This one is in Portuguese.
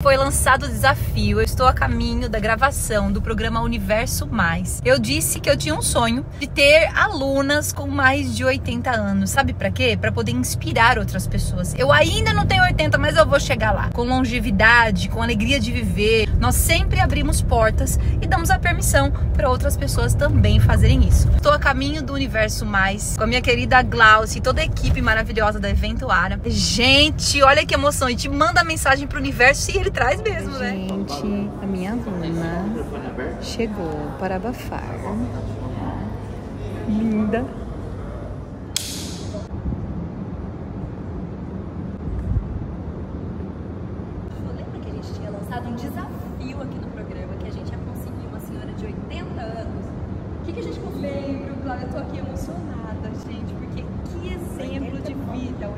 Foi lançado o desafio. Eu estou a caminho da gravação do programa Universo Mais. Eu disse que eu tinha um sonho de ter alunas com mais de 80 anos. Sabe para quê? Para poder inspirar outras pessoas. Eu ainda não tenho 80, mas eu vou chegar lá. Com longevidade, com alegria de viver. Nós sempre abrimos portas e damos a permissão para outras pessoas também fazerem isso. Estou a caminho do Universo Mais com a minha querida Glaucia e toda a equipe maravilhosa da Evento Ara. Gente, olha que emoção. E te manda mensagem pro universo e ele traz mesmo, né? Gente, a minha aluna chegou para abafar. Linda. Lembra que a gente tinha lançado um desafio aqui no programa que a gente ia conseguir uma senhora de 80 anos? O que, que a gente conseguiu? Cláudia, eu tô aqui emocionada, gente, porque que exemplo de vida!